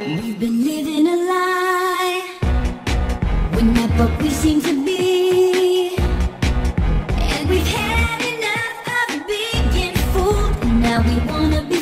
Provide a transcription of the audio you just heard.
We've been living a lie. We're not what we seem to be. And we've had enough of being fooled Now we wanna be